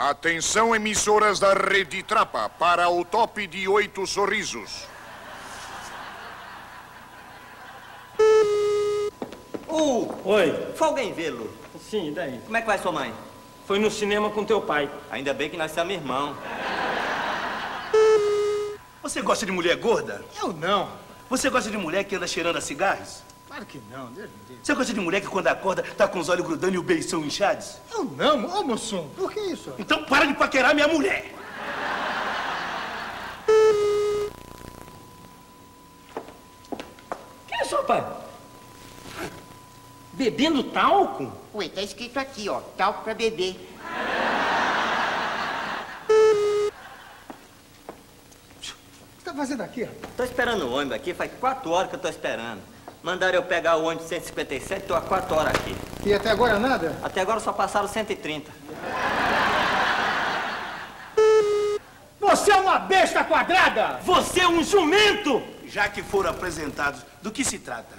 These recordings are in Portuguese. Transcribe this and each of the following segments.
Atenção, emissoras da Rede Trapa, para o top de oito sorrisos. Uh, Oi. foi alguém vê-lo? Sim, e daí? Como é que vai sua mãe? Foi no cinema com teu pai. Ainda bem que nós somos irmãos. Você gosta de mulher gorda? Eu não. Você gosta de mulher que anda cheirando a cigarros? Claro que não, Deus me livre. Você gosta de mulher que quando acorda tá com os olhos grudando e o beição inchados? Eu não, ô moção. Por que isso? Então para de paquerar minha mulher! Que é isso, rapaz? Bebendo talco? Ué, tá escrito aqui, ó, talco pra beber. O que você tá fazendo aqui? Tô esperando o ônibus aqui, faz quatro horas que eu tô esperando. Mandaram eu pegar o ônibus 157, tô há quatro horas aqui. E até agora nada? Até agora só passaram 130. Você é uma besta quadrada! Você é um jumento! Já que foram apresentados, do que se trata?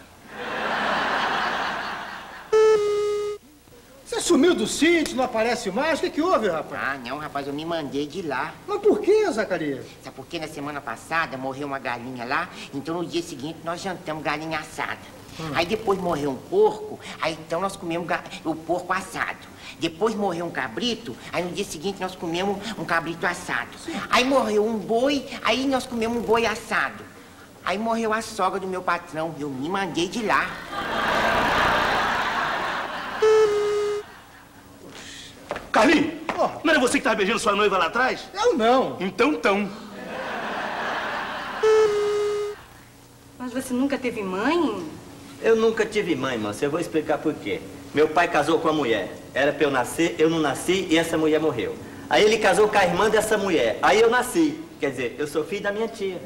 Você sumiu do sítio, não aparece mais? O que, que houve, rapaz? Ah, não, rapaz, eu me mandei de lá. Mas por que, Zacarias? Sabe por quê? Na semana passada morreu uma galinha lá, então no dia seguinte nós jantamos galinha assada. Aí depois morreu um porco, aí então nós comemos o porco assado. Depois morreu um cabrito, aí no dia seguinte nós comemos um cabrito assado. Aí morreu um boi, aí nós comemos um boi assado. Aí morreu a sogra do meu patrão, eu me mandei de lá. Carlinhos! Porra. Não era você que tava beijando sua noiva lá atrás? Eu não. Então, tão. Mas você nunca teve mãe? Eu nunca tive mãe, moça. Eu vou explicar por quê. Meu pai casou com a mulher. Era pra eu nascer, eu não nasci e essa mulher morreu. Aí ele casou com a irmã dessa mulher. Aí eu nasci. Quer dizer, eu sou filho da minha tia.